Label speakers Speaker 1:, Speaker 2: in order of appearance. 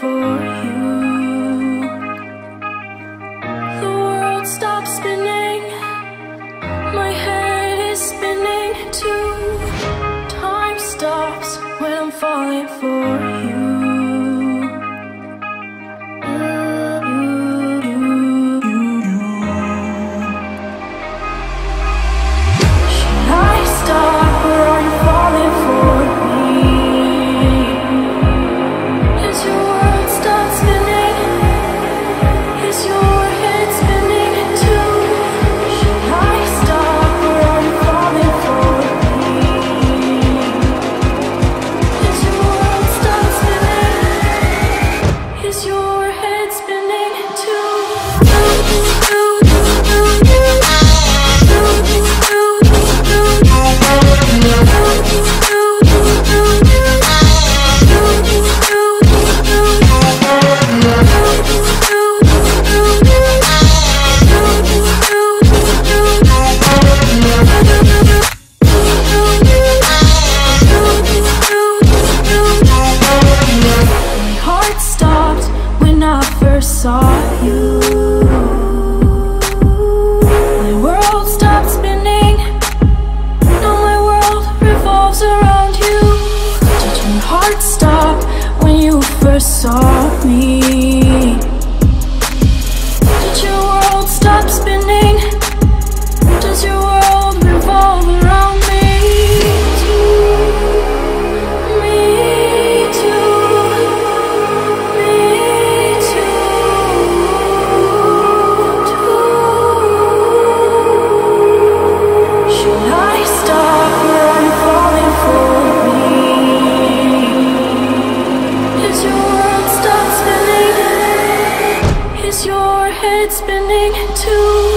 Speaker 1: for you. The world stops spinning, my head is spinning too. Time stops when I'm falling for you. I never saw you. your head spinning too